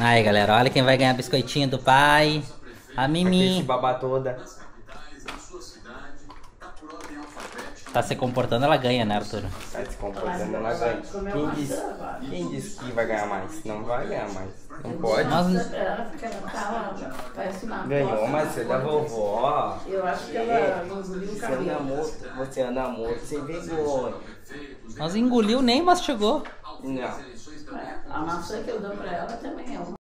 Aí, galera, olha quem vai ganhar biscoitinho do pai. A Mimi. babá toda. Tá se comportando, ela ganha, né, Arthur? Tá se comportando, ela ganha. Quem disse, quem disse que vai ganhar mais? Não vai ganhar mais. Não pode. Nós, Ganhou, mas você é da vovó. Eu acho que ela engoliu o Você anda cabelo. morto, você anda morto sem vergonha. nós engoliu, nem mastigou. Não. A maçã que eu dou pra ela também é uma.